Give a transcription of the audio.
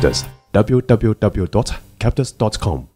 Captus. Www.captus.com